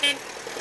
せん。